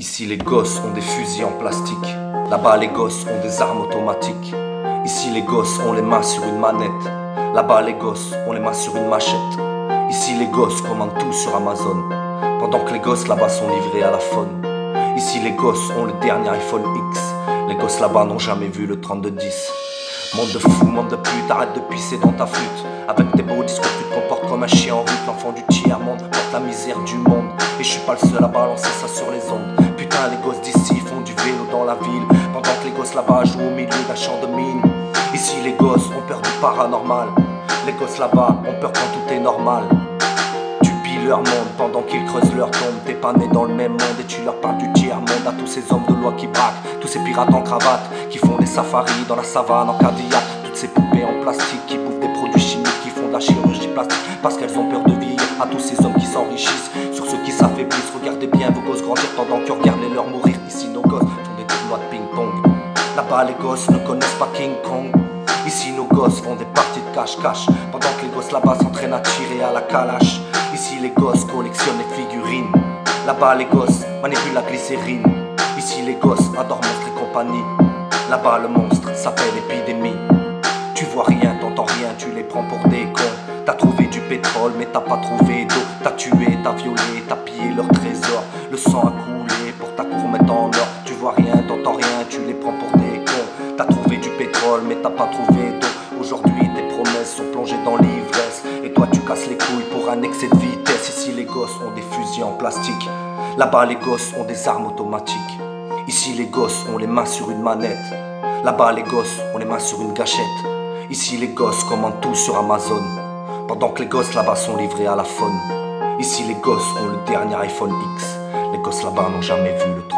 Ici les gosses ont des fusils en plastique. Là-bas les gosses ont des armes automatiques. Ici les gosses ont les mains sur une manette. Là-bas les gosses ont les mains sur une machette. Ici les gosses commandent tout sur Amazon. Pendant que les gosses là-bas sont livrés à la faune. Ici les gosses ont le dernier iPhone X. Les gosses là-bas n'ont jamais vu le 3210. Monde de fou, monde de pute, arrête de pisser dans ta flûte. Avec tes beaux discours, tu te comportes comme un chien en route. L'enfant du tiers-monde porte la misère du monde. Et je suis pas le seul à balancer ça sur les ondes. Les gosses d'ici font du vélo dans la ville. Pendant que les gosses là-bas jouent au milieu d'un champ de mine. Ici, les gosses ont peur du paranormal. Les gosses là-bas ont peur quand tout est normal. Tu pilles leur monde pendant qu'ils creusent leur tombe. T'es pas né dans le même monde et tu leur parles du tiers-monde. À tous ces hommes de loi qui braquent, tous ces pirates en cravate qui font des safaris dans la savane en Cadillac. Toutes ces poupées en plastique qui bouffent des produits chimiques qui font de la chirurgie plastique parce qu'elles ont peur de vivre. À tous ces hommes qui s'enrichissent Ici, nos gosses font des tournois de ping-pong. Là-bas, les gosses ne connaissent pas King Kong. Ici, nos gosses font des parties de cache-cache. Pendant que les gosses là-bas s'entraînent à tirer à la calache. Ici, les gosses collectionnent les figurines. Là-bas, les gosses manipulent la glycérine. Ici, les gosses adorent monstres et compagnie. Là-bas, le monstre s'appelle épidémie. Tu vois rien, t'entends rien, tu les prends pour des cons. T'as trouvé du pétrole, mais t'as pas trouvé d'eau. T'as tué, t'as violé, t'as pillé leur trésor. Le sang a coulé mettre en or. Tu vois rien, t'entends rien, tu les prends pour des cons. T'as trouvé du pétrole, mais t'as pas trouvé d'eau. Aujourd'hui, tes promesses sont plongées dans l'ivresse. Et toi, tu casses les couilles pour un excès de vitesse. Ici, les gosses ont des fusils en plastique. Là-bas, les gosses ont des armes automatiques. Ici, les gosses ont les mains sur une manette. Là-bas, les gosses ont les mains sur une gâchette. Ici, les gosses commandent tout sur Amazon. Pendant que les gosses là-bas sont livrés à la faune. Ici, les gosses ont le dernier iPhone X. Les gosses là-bas n'ont jamais vu le 30.